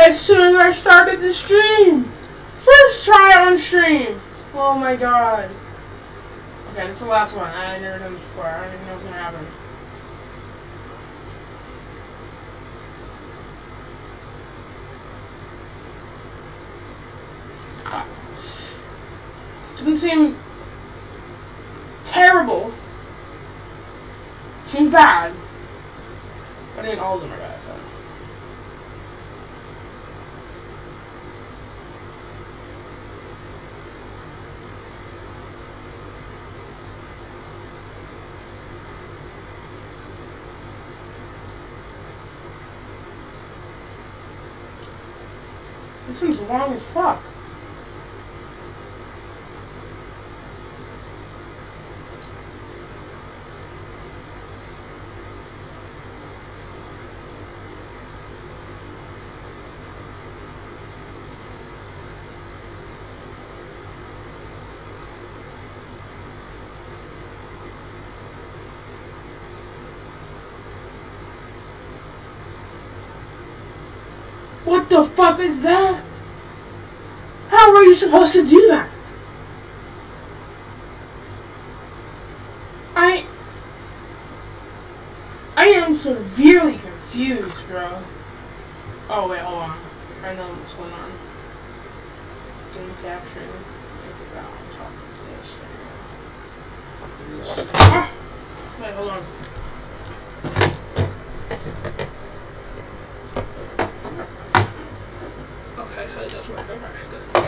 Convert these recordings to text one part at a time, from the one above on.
as soon as I started the stream. First try on stream. Oh my god. Okay, this is the last one. I never done this before. I don't even know what's gonna happen. Doesn't seem terrible. Seems bad. But I mean, all of them are bad, so. One's long as fuck. What the fuck is that? How are you supposed to do that? I... I am severely confused, bro. Oh, wait, hold on. I know what's going on. Game capture. Think about on top of this. Ah! Wait, hold on. Okay, so it does work. Okay, good.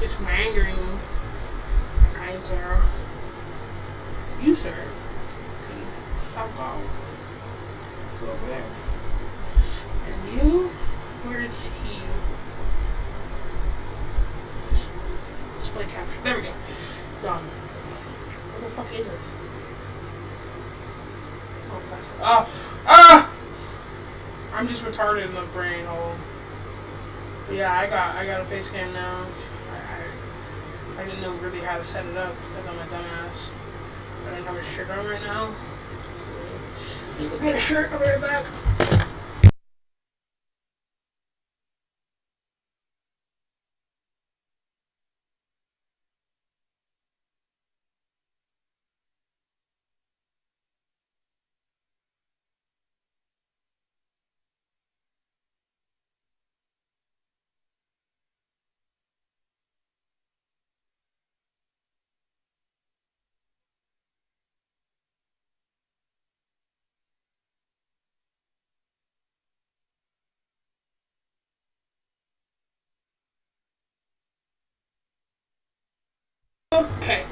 Just Mandarin. Kind sir. You, sir, can fuck off. Go over there. And you, where is he? Display capture. There we go. Done. Where the fuck is it? Oh, that's it. Ah! Ah! I'm just retarded in the brain hole. But yeah, I got I got a face cam now. I, didn't know really how to set it up because I'm a dumbass. I don't have a shirt on right now. Get a shirt. I'll be right back. Okay.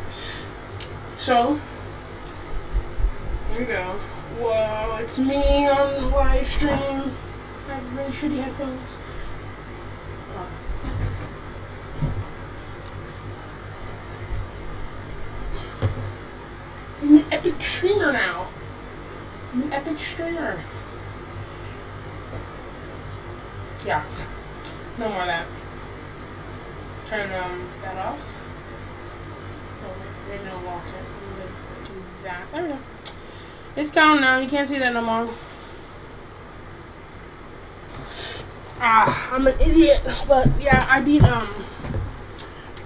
So, here we go. Whoa, it's me on the live stream. I have really shitty headphones. I'm an epic streamer now. I'm an epic streamer. Yeah. No more of that. Turn um, that off. It's gone now. You can't see that no more. Ah, I'm an idiot. But yeah, I beat um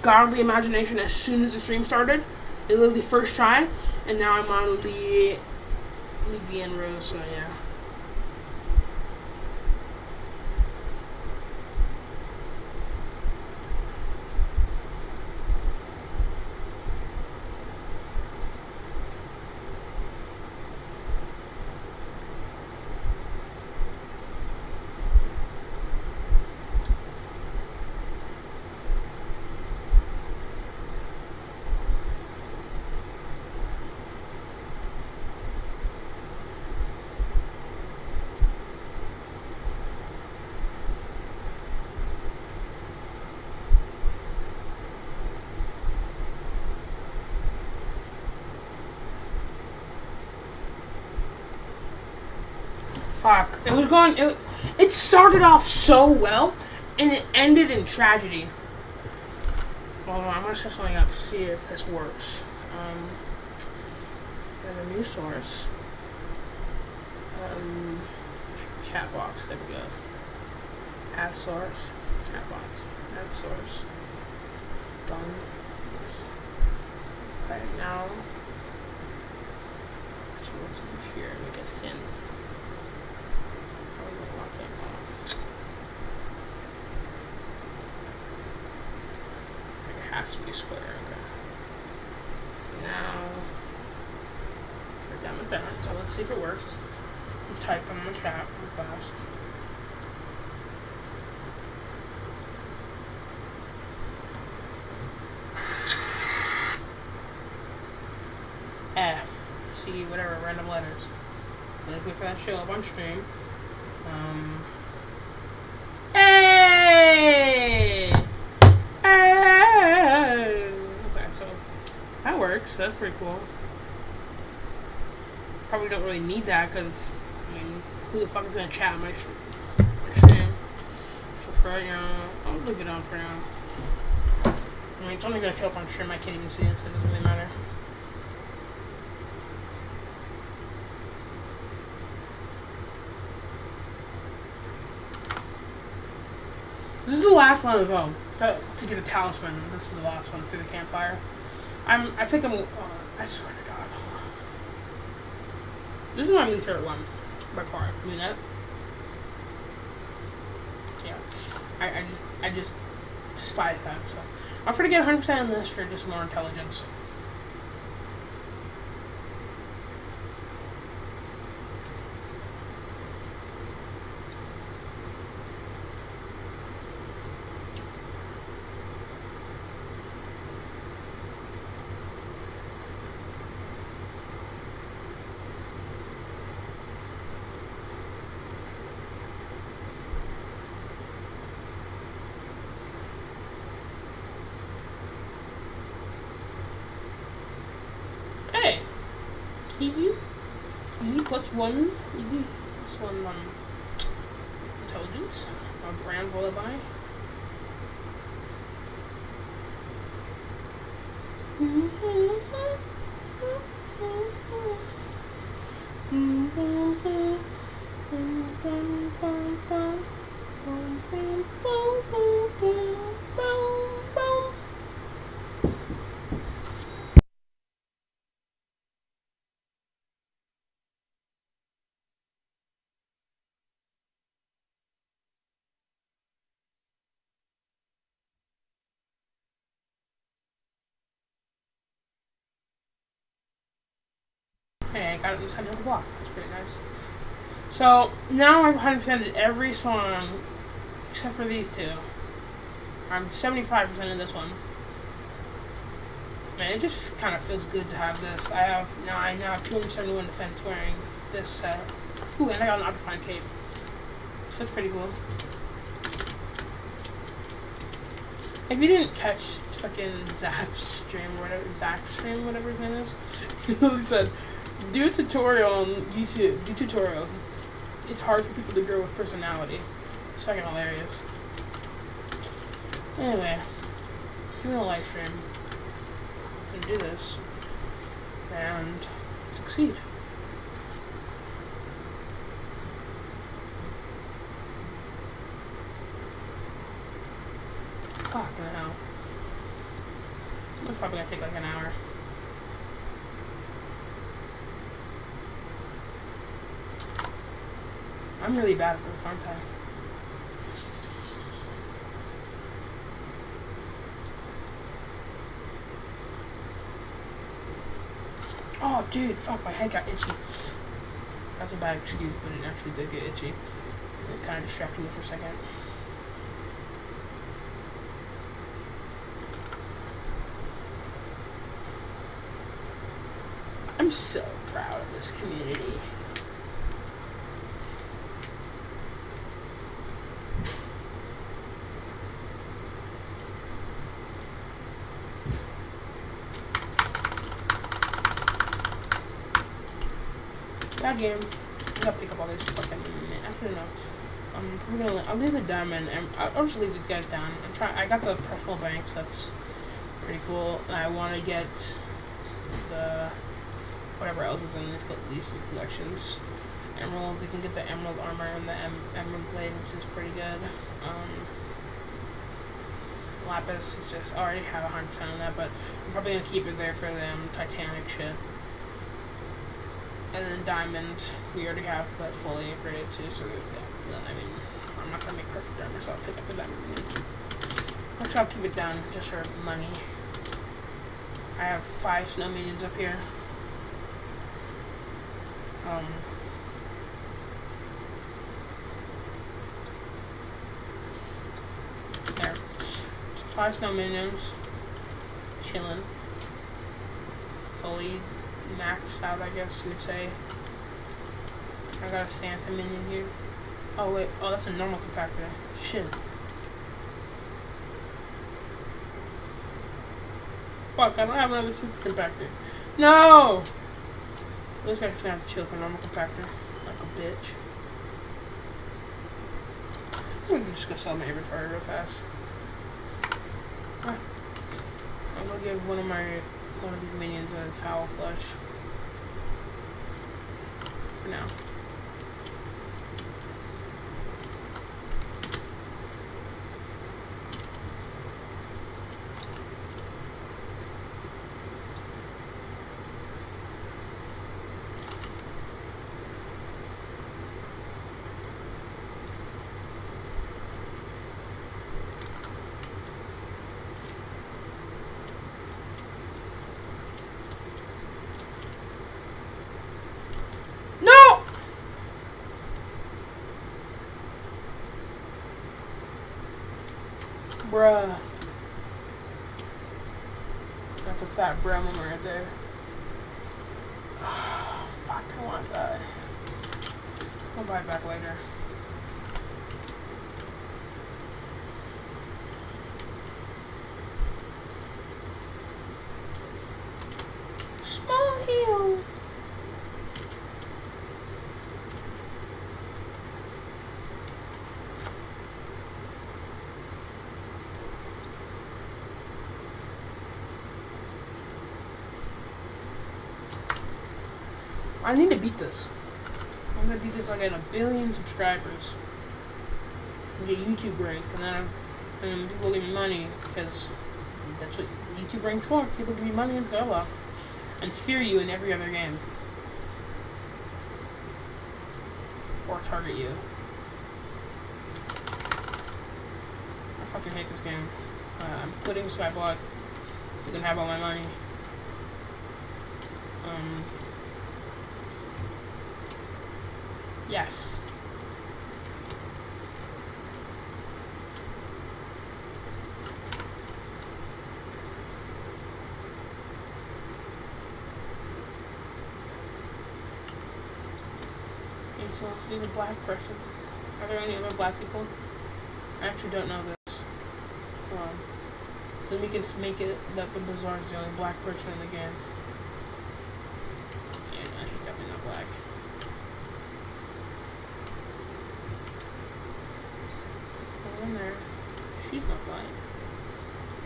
Godly Imagination as soon as the stream started. It literally first try, and now I'm on the La Vie en Rose. So yeah. Fuck. It. It, started off so well, and it ended in tragedy. Hold on, I'm gonna set something up see if this works. Um, and a new source. Um, chat box. There we go. Add source. Chat box. Add source. Done. Okay, now. So what's in here? Make a thin. Oh, no, not that long. It has to be square, okay. So now we're done with that. So let's see if it works. Type them in the chat real fast. F, C, whatever, random letters. And if we that show up on stream. Um, hey! Okay, so that works. That's pretty cool. Probably don't really need that because, I mean, who the fuck is gonna chat my, sh- my stream? So for right now, I'll leave it on for now. I mean, it's only gonna show up on stream. I can't even see it, so it doesn't really matter. This is the last one as well. To, to get a talisman. This is the last one through the campfire. I'm. I think I'm. Uh, I swear to God. This is my least favorite one, by far. I mean that. Yeah. I, I just. I just despise that. So I'm gonna get 100 percent on this for just more intelligence. Hey, easy, easy plus one, easy This one um, intelligence. A Brahms' Lullaby. Hey, I got it in the center of the block. That's pretty nice. So now I've 100%ed every song except for these two. I'm 75% in this one. Man, it just kind of feels good to have this. I have now I now have 271 defense wearing this set. Ooh, and I got an undefined cape. So that's pretty cool. If you didn't catch fucking Zap's stream or whatever Zach stream, whatever his name is, he said, do a tutorial on YouTube. Do tutorials. It's hard for people to grow with personality. It's fucking hilarious. Anyway, doing a live stream. Gonna do this and succeed. Fucking hell. It's probably gonna take like an hour. I'm really bad at this, aren't I? Oh, dude, fuck, my head got itchy. That's a bad excuse, but it actually did get itchy. It kind of distracted me for a second. I'm so proud of this community. God game. I gotta pick up all this fucking. I don't know. Um, I'm gonna. I'll leave the diamond, and I'll, I'll just leave these guys down. I'm trying. I got the personal banks. That's pretty cool. I want to get the whatever else is in this but these collections. emerald. You can get the emerald armor and the em emerald blade, which is pretty good. Um, lapis is just, I already have 100% of that, but I'm probably to keep it there for the um, titanic shit. And then diamond, we already have that fully upgraded too, so yeah, I mean, I'm not to make perfect armor, so I'll pick up the diamond. I'll try to keep it down just for money. I have five snow minions up here. Um, there. Five snow minions. Chilling. Fully maxed out, I guess you would say. I got a Santa minion here. Oh wait, oh that's a normal compactor. Shit. Fuck, I don't have another super compactor. No! This guy's gonna have to chill with a normal compactor. Like a bitch. I'm just gonna sell my inventory real fast. Ah. I'm gonna give one of my one of these minions a Foul Flesh. For now. Bruh. That's a fat bruh moment right there. Oh, fuck, I want die. I'll buy it back later. Small hill. I need to beat this. I'm gonna beat this like at a billion subscribers. Get YouTube rank, and then, I'm, and people give me money because that's what YouTube ranks for. People give me money and stuff, and fear you in every other game, or target you. I fucking hate this game. Uh, I'm quitting Skyblock. You can have all my money. Um. Yes. He's a, he's a black person. Are there any other black people? I actually don't know this. Um, then we can make it that the Bazaar is the only black person in the game. Yeah, no, he's definitely not black. in there. She's not black.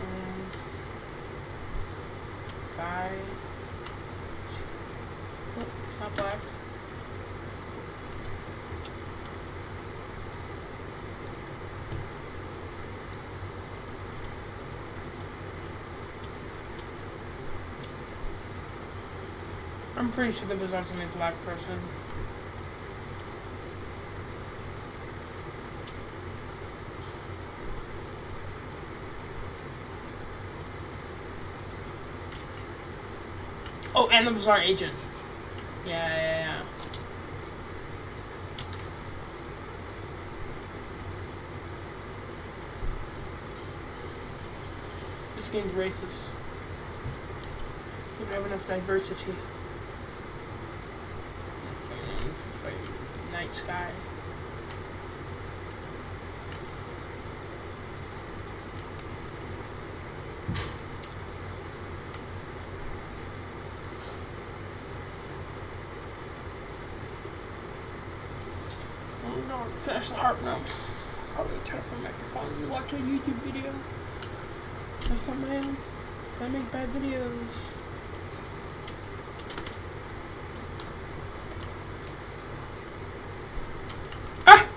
Um, guy. Oh, it's not black. I'm pretty sure the Bazaar's only black person. Oh, and the Bazaar agent. Yeah, yeah, yeah. This game's racist. We don't have enough diversity. Night sky. finish the harp now. Probably turn off my microphone and watch a YouTube video. That's my own. I make bad videos.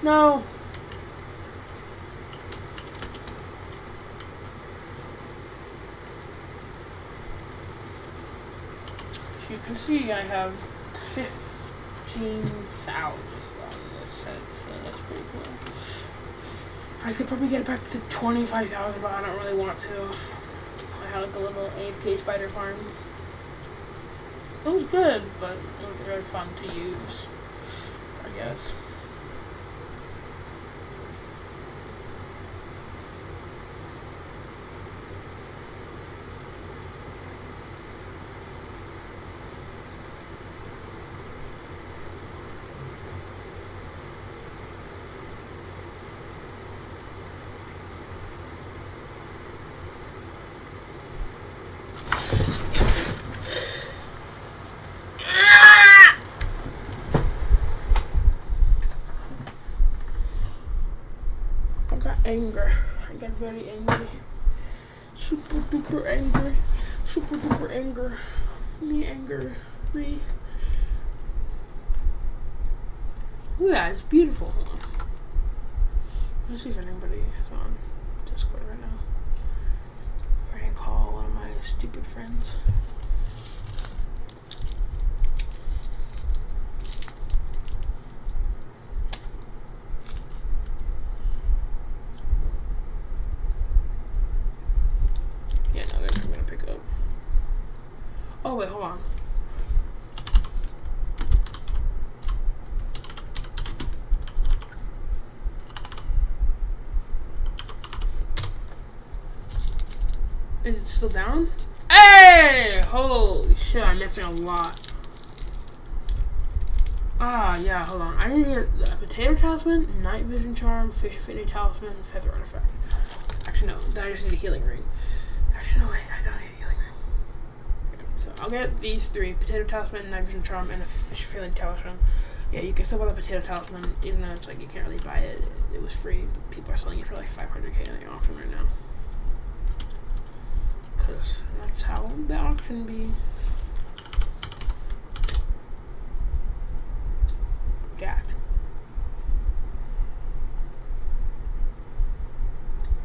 No. As you can see, I have 15,000 on this set, so that's pretty cool. I could probably get back to 25,000, but I don't really want to. I had like a little AFK spider farm. It was good, but it was very fun to use, I guess. anger. I got very angry. Super duper angry. Super duper anger. Me anger. Me. Look at that, it's beautiful. Let's see if anybody is on Discord right now. If I can call one of my stupid friends. Oh, wait, hold on. Is it still down? Hey! Holy shit, I'm missing a lot. Ah, yeah, hold on. I need a potato talisman, night vision charm, fish affinity talisman, feather artifact. Actually, no, then I just need a healing ring. Actually, no, wait, I don't need a healing ring. So I'll get these three, Potato Talisman, Night Vision Charm, and a Fish Affinity Talisman. Yeah, you can still buy the Potato Talisman, even though it's like you can't really buy it. It was free, but people are selling it for like 500k on the auction right now. Because that's how the auction be. Jacked.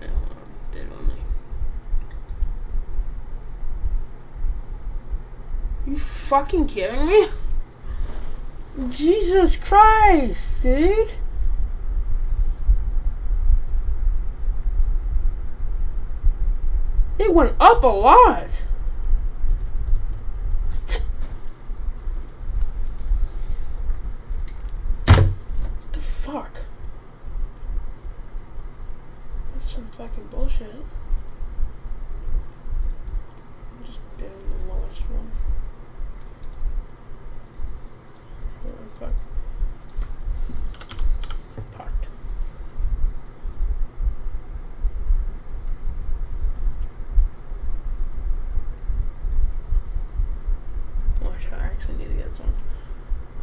Um, you fucking kidding me? Jesus Christ, dude. Went up a lot. the fuck? That's some fucking bullshit. I'm just bidding the lowest one. fuck. Parked. Watch, I actually need to get some.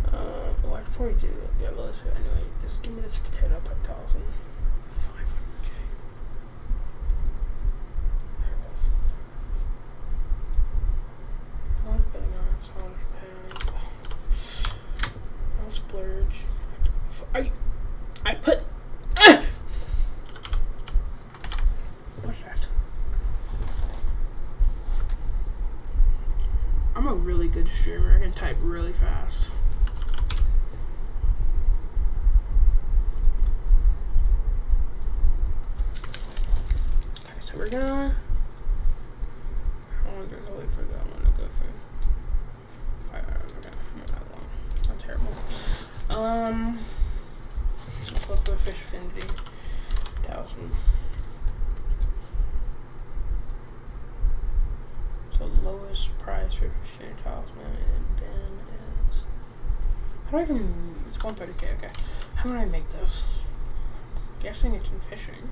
Uh, well, before you do, yeah, let's anyway, just give me this potato per thousand. I, I put. Uh, what's that? I'm a really good streamer. I can type really fast. Okay, so we're gonna. How long does it wait for that one to go through? Five hours. Okay, not that long. Not terrible. Um look for Fish Affinity Talisman. So lowest price for Fish Affinity Talisman and Ben is... It's 130k, okay. How do I make this? Guessing it's in fishing.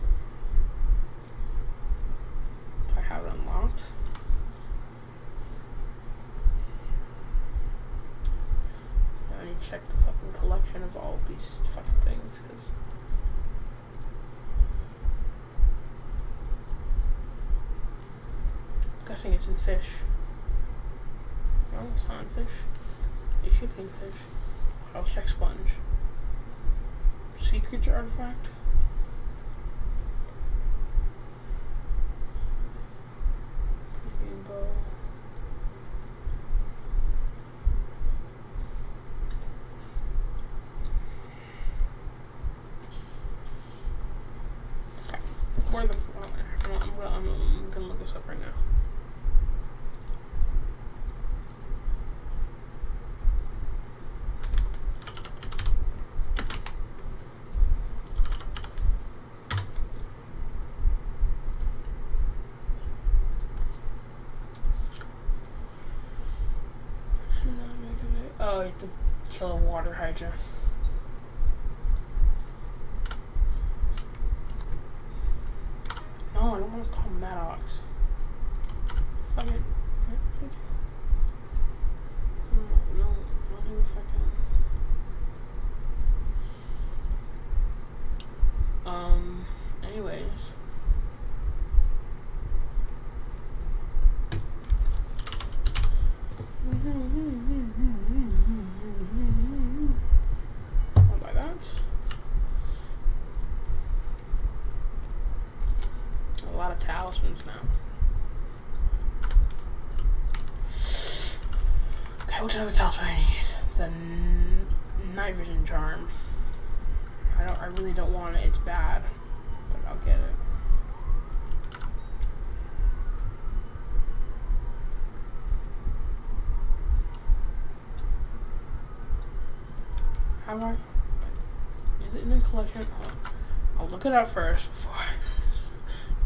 Do I have it unlocked? I need to check the fucking collection of all of these fucking things, because... guessing it's in fish. No, it's not in fish. It should be in fish. I'll check sponge. Sea creature artifact. Rainbow. Where the? I'm, I'm, I'm, I'm gonna look this up right now. Oh, you have to kill a water hydra. No, I don't want to call Maddox. Fuck it. Fuck it. No, no, not even fucking. Um, anyways. I'll buy that. Talismans now. Okay, what's another talisman I need? The night vision charm. I don't. I really don't want it. It's bad, but I'll get it. How do I? Is it in the collection? I'll look it up first before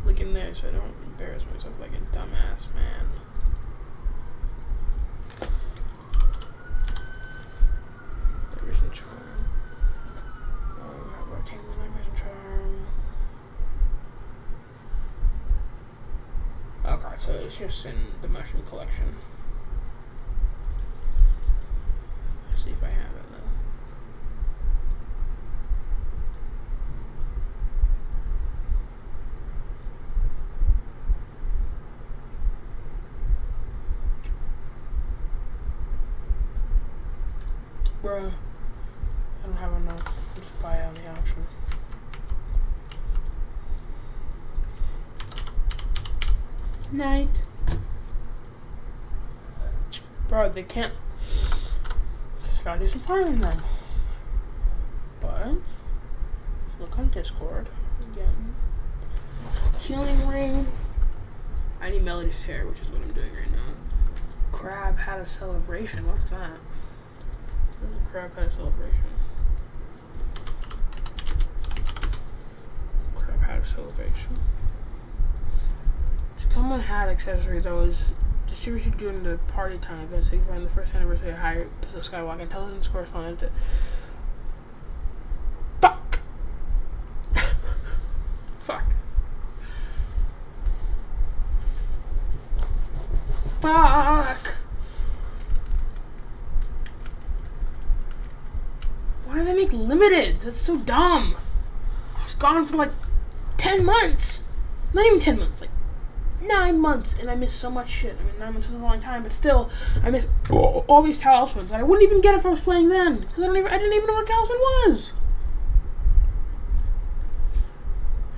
look in there so I don't embarrass myself like a dumbass man. Vision charm. Oh, how change the night vision charm? Okay, so it's just in the mushroom collection. Let's see if I have it though. Bruh. I don't have enough. I'll just buy it on the auction. Night. They can't. Guess I gotta do some farming then. But, look on Discord again. Healing ring. I need Melody's harp, which is what I'm doing right now. Crab Hat of Celebration. What's that? There's a Crab Hat of Celebration. Crab Hat of Celebration. Common hat accessory that was distributed during the party time event signifying the first anniversary of High Pacific Skywalk intelligence correspondent to Fuck Fuck Fuck Why do they make limited? That's so dumb. I was gone for like 10 months. Not even 10 months, like nine months, and I missed so much shit. I mean, nine months is a long time, but still, I missed all these talismans. And I wouldn't even get it if I was playing then, because I, don't even, I didn't even know what a talisman was.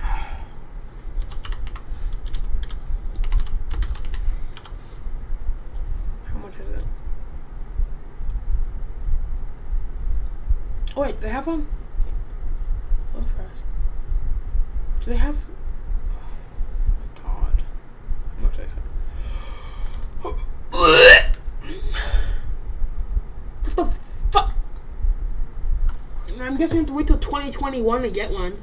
How much is it? Oh wait, they have one? Oh, that's fast. Do they have... Oh my god. How much did I say? What the fuck? I'm guessing have to wait till 2021 to get one.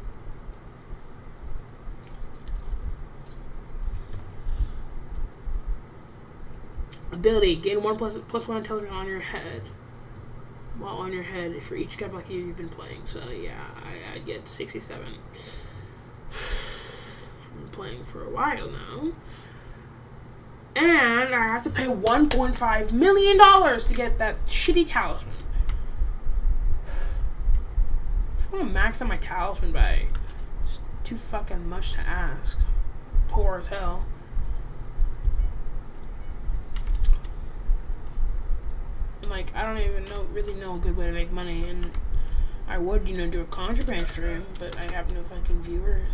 Ability gain one plus plus one intelligence on your head. While on your head for each god like you've been playing. So yeah, I, I get 67. I've been playing for a while now. And I have to pay $1.5 million to get that shitty talisman. I want to max out my talisman by. It's too fucking much to ask. Poor as hell. Like, I don't even know, really know a good way to make money. And I would, you know, do a contraband stream, but I have no fucking viewers.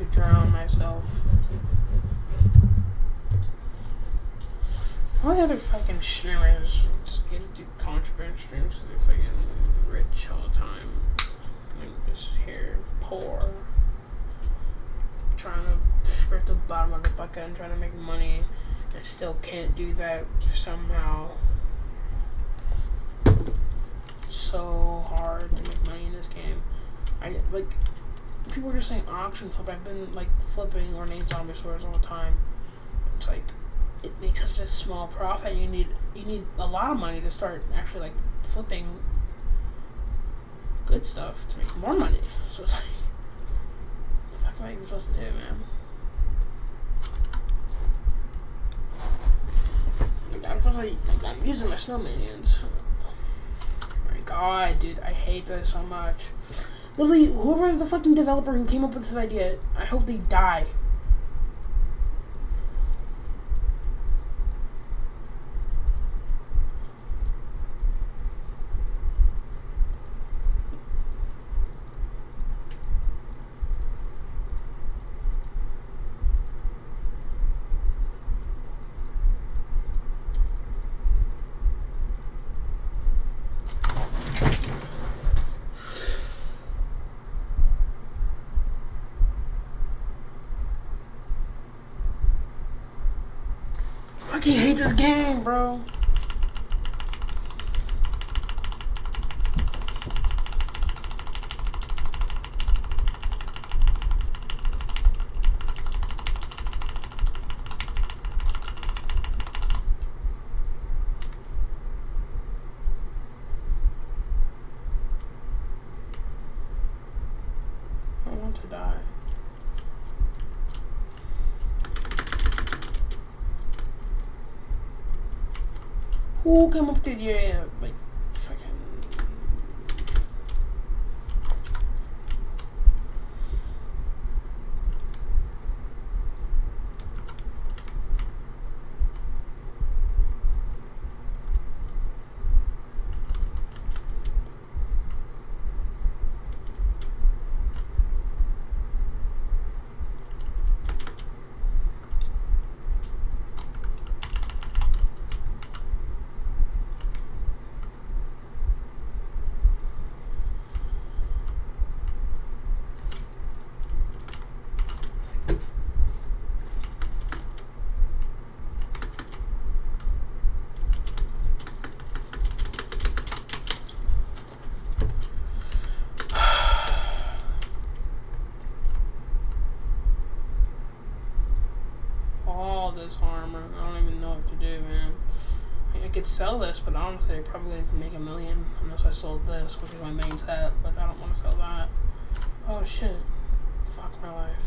To drown myself. The other fucking streamers just get into contraband streams because they're fucking rich all the time. Like this here, poor. Trying to scrape the bottom of the bucket and trying to make money. I still can't do that somehow. So hard to make money in this game. I like people are just saying auction flip. I've been like flipping ornate zombie swords all the time. It's like it makes such a small profit. You need you need a lot of money to start actually like flipping good stuff to make more money. So it's like, the fuck am I even supposed to do, man? I'm I'm using my snow minions. Oh my god, dude, I hate this so much. Literally, whoever the fucking developer who came up with this idea, I hope they die. fucking hate this game, bro. to die. Who came I don't even know what to do, man. I could sell this, but honestly, I probably could make a million unless I sold this, which is my main set, but I don't want to sell that. Oh shit. Fuck my life.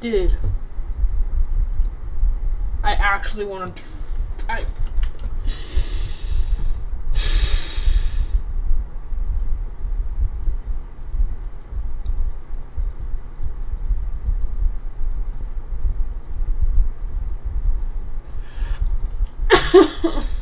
Dude. I actually want to... I...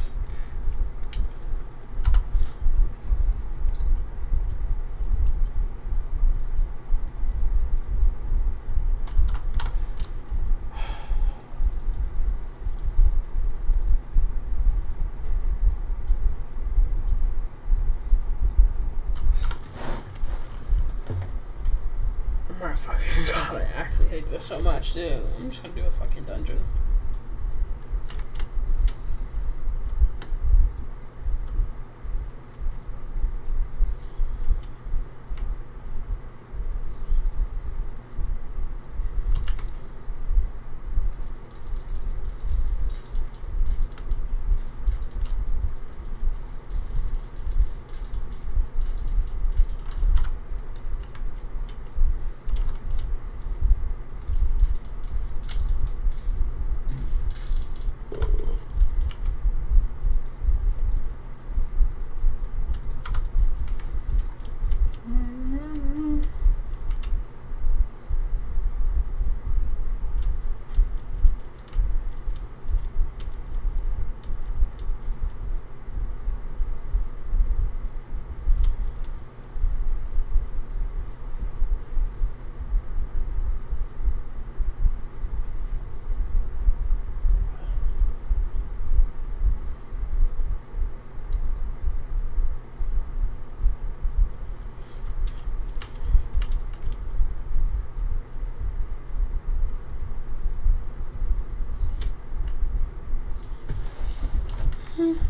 dude. I'm just gonna do a fucking dungeon.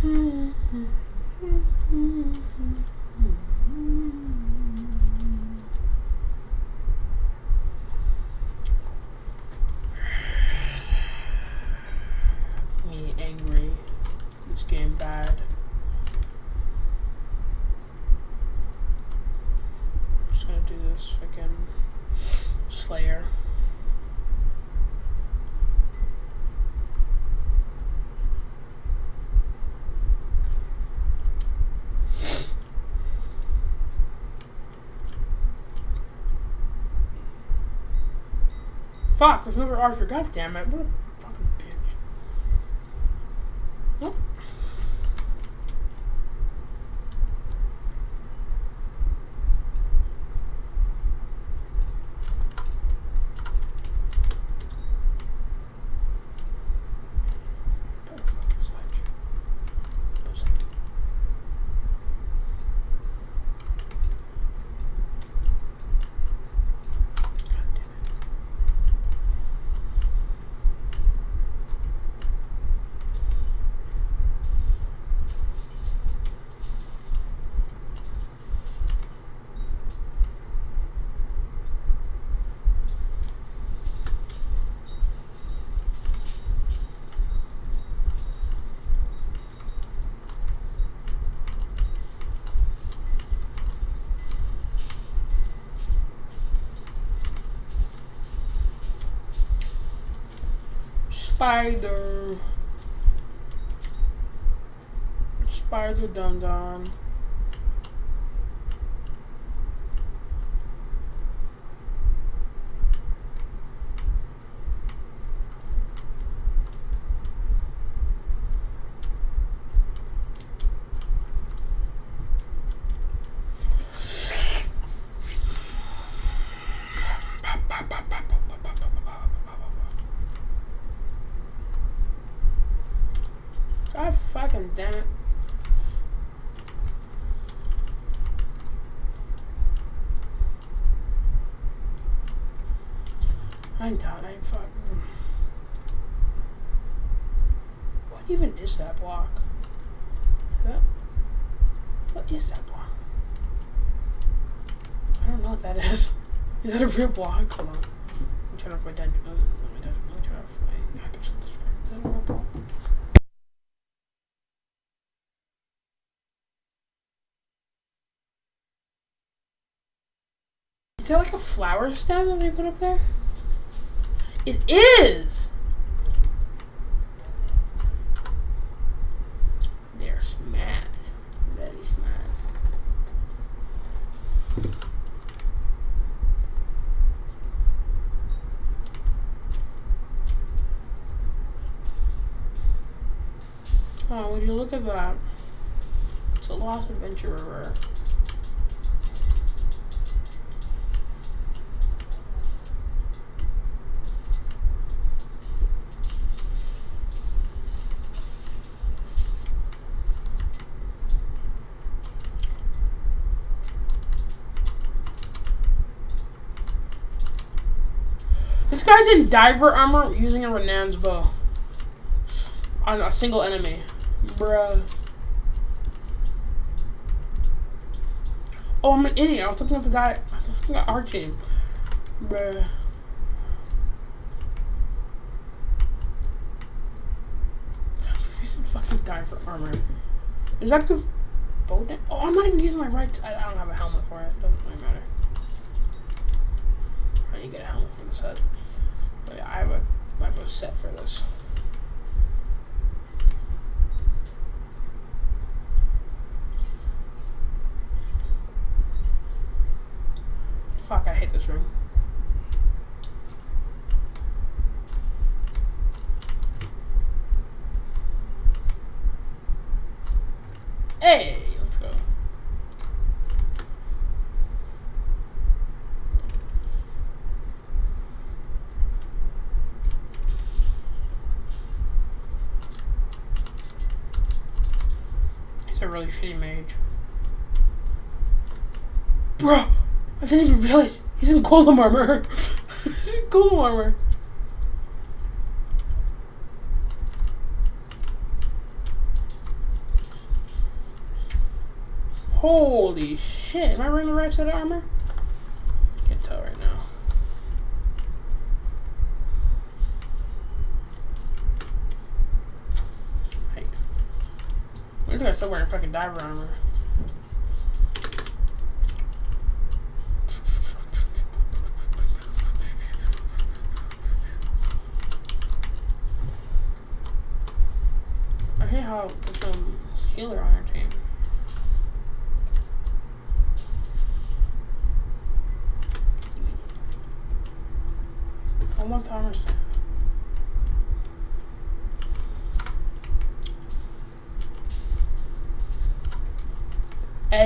Mm-hmm. Fuck, there's another Arthur. God damn it. What a fucking bitch. What? Where the fuck is Ledge? Pussy. God damn it. Spider. Spider Dun Dun. God fucking damn it. I ain't done, I ain't fucking. What even is that block? Is that, what is that block? I don't know what that is. Is that a real block? Hold on. Me turn off my dungeon. uh, Let me, let me turn off my display. Is that a real block? Is that like a flower stem that they put up there? It is! They're smart. Very smart. Oh, would you look at that? It's a lost adventurer. This guy's in diver armor using a Runaan's bow. On a single enemy. Bruh. Oh, I'm an idiot. I was looking at the guy. I was looking at team. Bruh. He's in fucking diver armor. Is that bow? Oh, I'm not even using my right. I, don't have a helmet for it. Doesn't really matter. I need to get a helmet for this head. But yeah, I have a, I have set for this. Fuck, I hate this room. Hey, let's go. He's a really shitty mage. Bruh! I didn't even realize he's in golem armor. he's in golem armor. Holy shit. Am I wearing the right set of armor? Can't tell right now. Hey. Look at I still wearing fucking diver armor. how there's no healer on our team. I want the armor stand.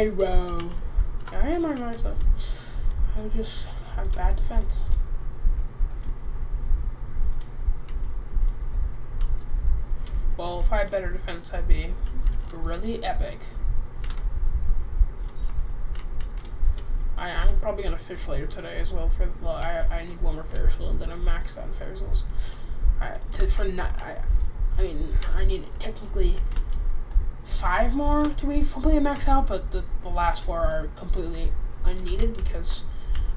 Arrow. I am on Martha. I just have bad defense. Well, if I had better defense, I'd be really epic. I, I'm probably gonna fish later today as well. For well, I, I need one more Ferris wheel and then I'm maxed out Ferris wheels. I to for not I, I mean I need technically five more to be completely maxed out, but the, the last four are completely unneeded because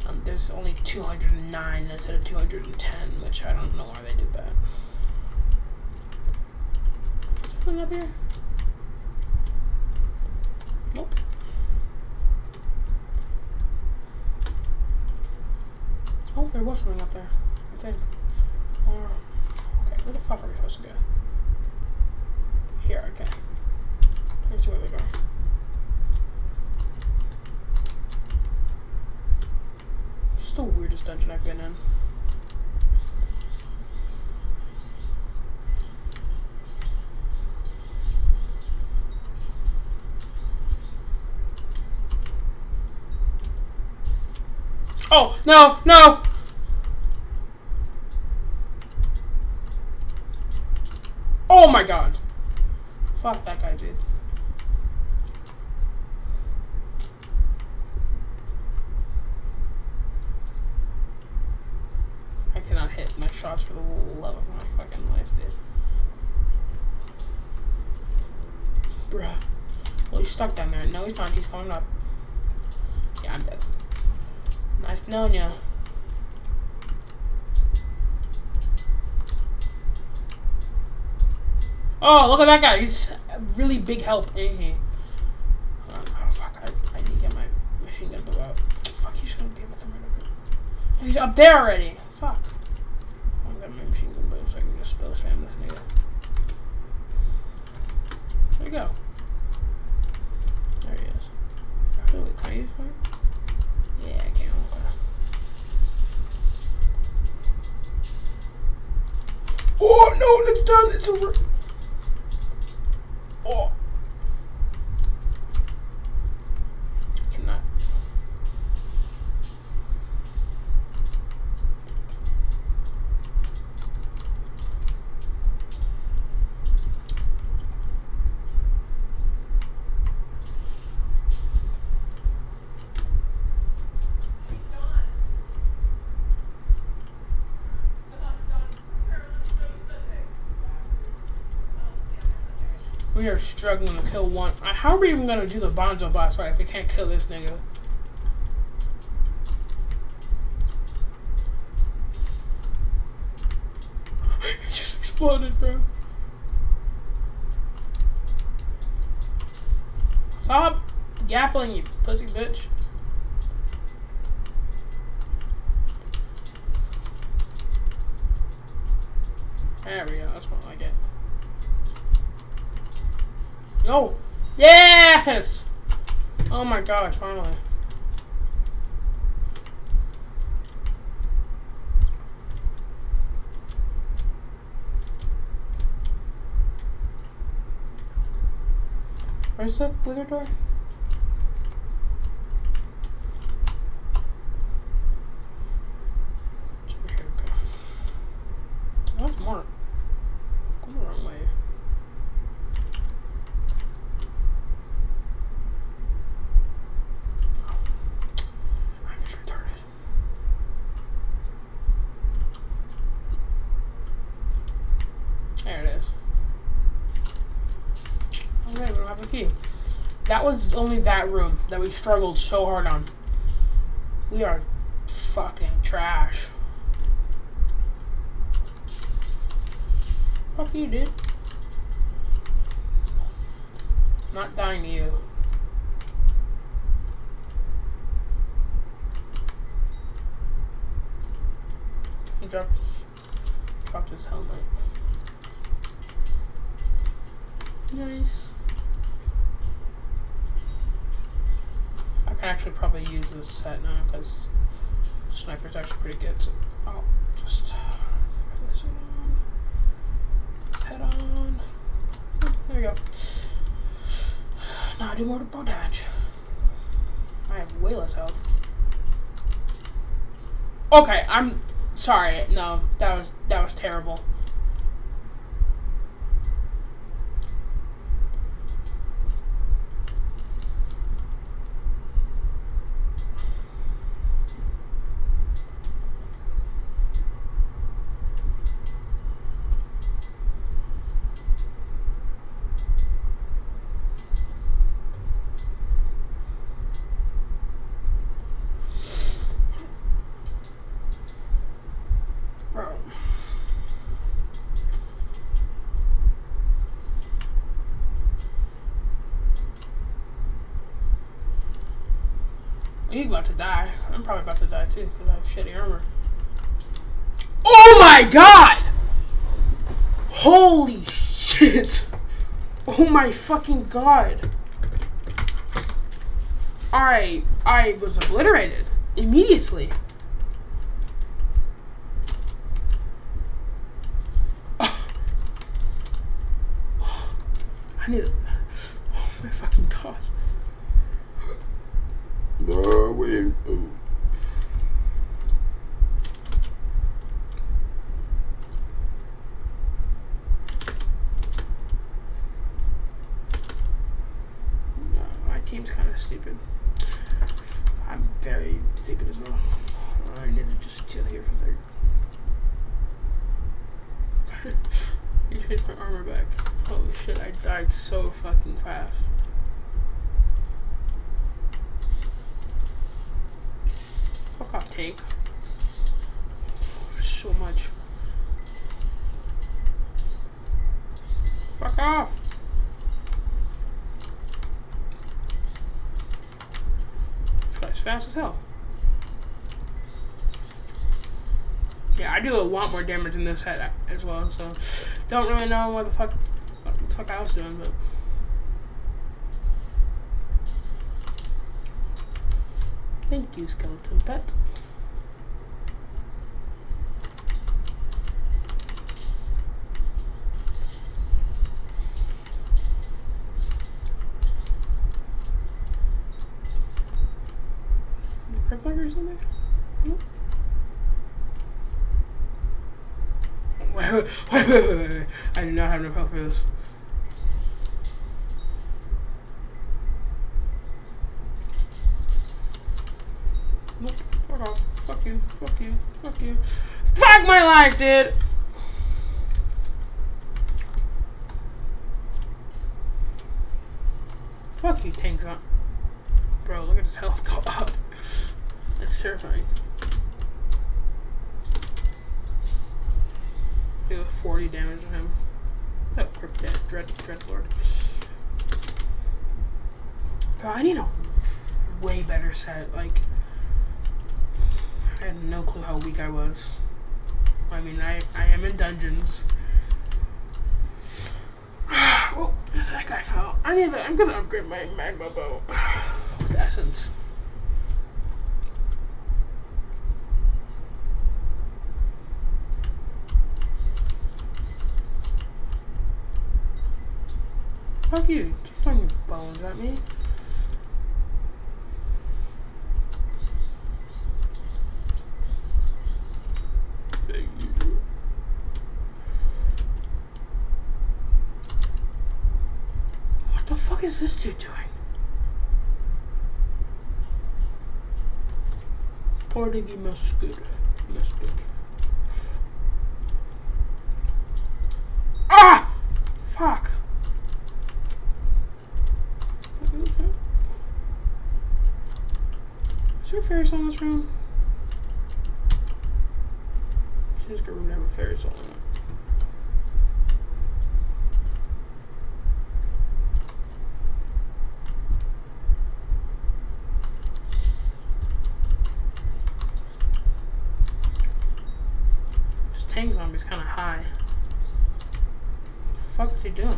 um, there's only 209 instead of 210, which I don't know why they did that. Something up here? Nope. Oh, there was something up there, I think. Or, okay, where the fuck are we supposed to go? Here, okay. Go. It's the weirdest dungeon I've been in. Oh, no, no! Oh my god. Fuck that guy, dude. I cannot hit my shots for the love of my fucking life, dude. Bruh. Well, he's stuck down there. No, he's not. He's coming up. Yeah, I'm dead. Nice knowing ya. Oh, look at that guy. He's really big help. Hey, um, oh, fuck. I, need to get my machine gun bow. Fuck, he's gonna be able to come right up here. Oh, he's up there already. Fuck. I've got my machine gun bow this nigga. There you go. There he is. Oh, wait, can I? Yeah, I can. Oh no, it's done. It's over. Oh. Cannot. We are struggling to kill one. How are we even gonna do the Bonzo boss fight if we can't kill this nigga? it just exploded, bro. Stop gappling, you pussy bitch. There we go. That's what I like it. No! Yes! Oh my gosh, finally. Where's the wither door? It's over here, okay. Oh, that's more. Going the wrong way. I'm just retarded. There it is. That was only that room that we struggled so hard on. We are fucking trash. Fuck you, dude. Not dying to you. He dropped, dropped his helmet. Nice. I can actually probably use this set now because sniper's actually pretty good. So I'll just throw this on. Let's head on. Oh, there we go. Now I do more bow damage. I have way less health. Okay, I'm sorry. No, that was that was terrible. He's about to die. I'm probably about to die too because I have shitty armor. Oh my god! Holy shit! Oh my fucking god! I I was obliterated immediately. I need. Oh my fucking god. Darwin. Oh. No, my team's kind of stupid. I'm very stupid as well. I need to just chill here for a second. you changed my armor back. Holy shit, I died so fucking fast. Fuck off, tank. So much. Fuck off! This guy's fast as hell. Yeah, I do a lot more damage in this head as well, so don't really know what the fuck what the fuck I was doing, but Thank you, skeleton pet. Crypt Lurkers in there? Nope. Wait, wait, wait, wait, wait, wait. I do not have enough health for this. Fuck off. Fuck you. Fuck you. Fuck you. Fuck my life, dude! Fuck you, tank. Bro, look at his health go up. It's terrifying. Do 40 damage to him. Oh, Crypt Dread, Dread, Dreadlord. Bro, I need a way better set. Like, I had no clue how weak I was. I mean, I, I am in dungeons. oh, that guy fell. I need to, I'm gonna upgrade my magma bow with essence. Fuck you. Keep throwing your bones at me. What the fuck is this dude doing? Portuguese must good. Must good. Ah! Fuck. Is there a fairy soul in this room? Seems like a room to have a fairy soul in it. This tank zombie's kind of high. What the fuck is he doing?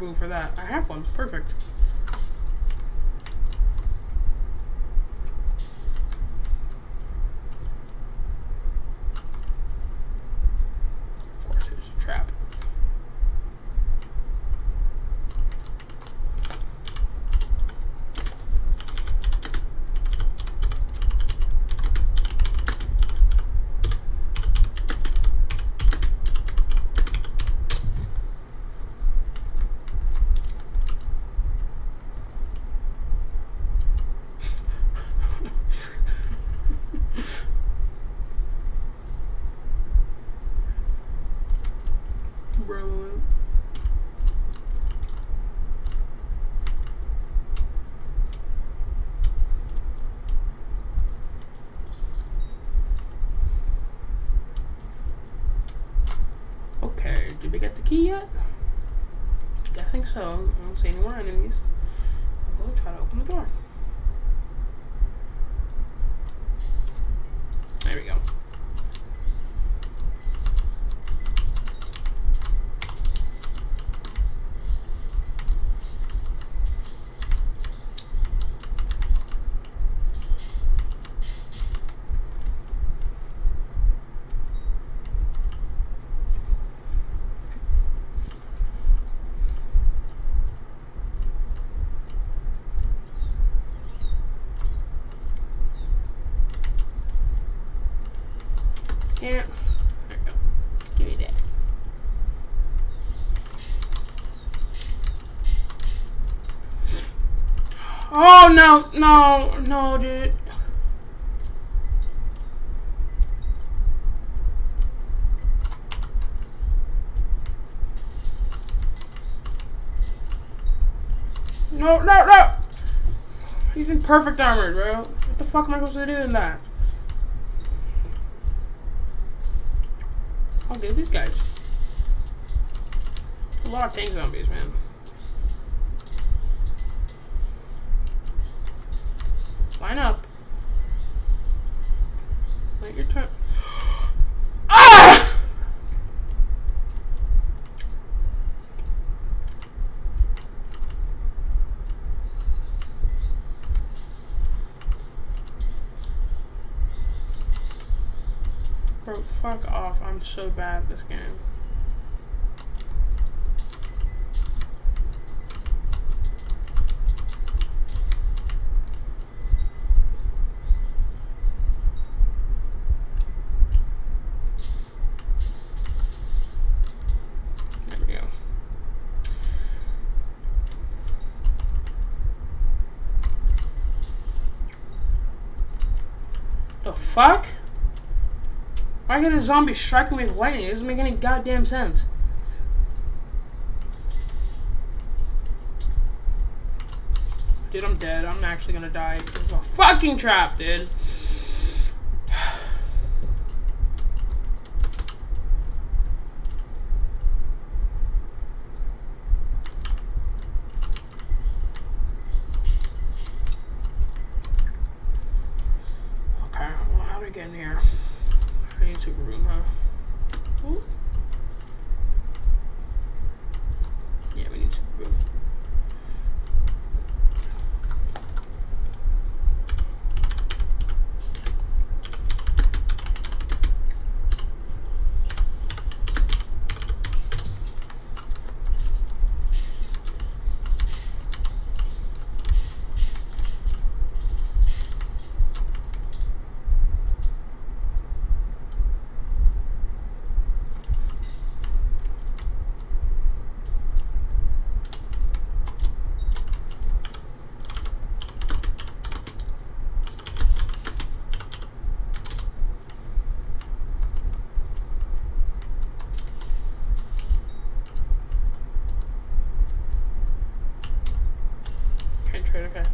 Boom for that. I have one. Perfect. Of course, it's a trap. Bro. Okay, did we get the key yet? I think so. I don't see any more enemies. I'm gonna try to open the door. There we go. Here. There we go. Give me that. Oh no, no, no, dude. No, no, no! He's in perfect armor, bro. What the fuck am I supposed to do in that? I'll deal with these guys. A lot of tank zombies, man. Line up. Wait your turn. ah! Bro, fuck off. I'm so bad at this game. Fuck? Why get a zombie strike me with lightning? It doesn't make any goddamn sense. Dude, I'm dead. I'm actually gonna die. This is a fucking trap, dude. Okay, well, how do we get in here? I need superboom, huh? Ooh. Yeah, we need superboom. Okay, trade, okay.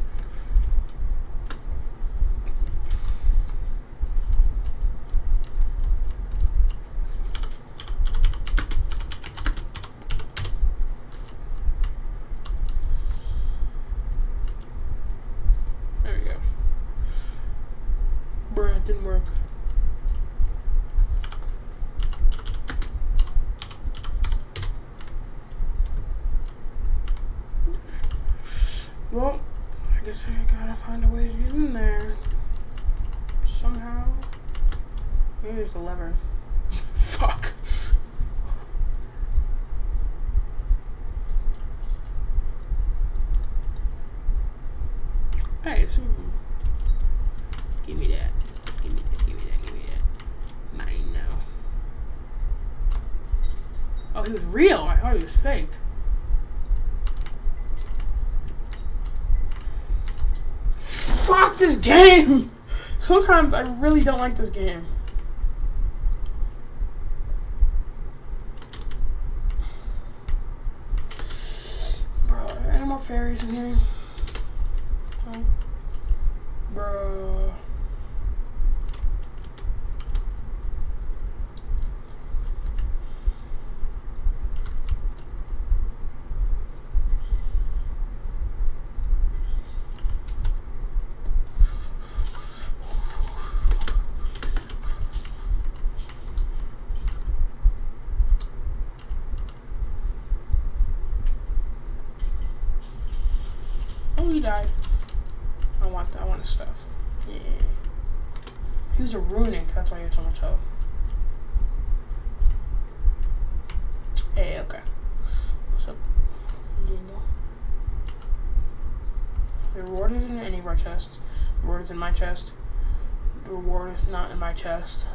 There we go. Bruh, it didn't work. Well, I guess I gotta find a way to get in there. Somehow. Maybe there's a lever. Fuck. Hey, so give me that. Give me that. Give me that. Give me that. Mine now. Oh, he was real. I thought he was fake. This game! Sometimes I really don't like this game. Bro, are any more fairies in here? Oh. Bro. Oh, he died. I want that. I want his stuff. Yeah. He was a runic. That's why he had so much health. Hey, okay. What's up? Daniel? The reward isn't in any of our chests. The reward is in my chest. The reward is not in my chest.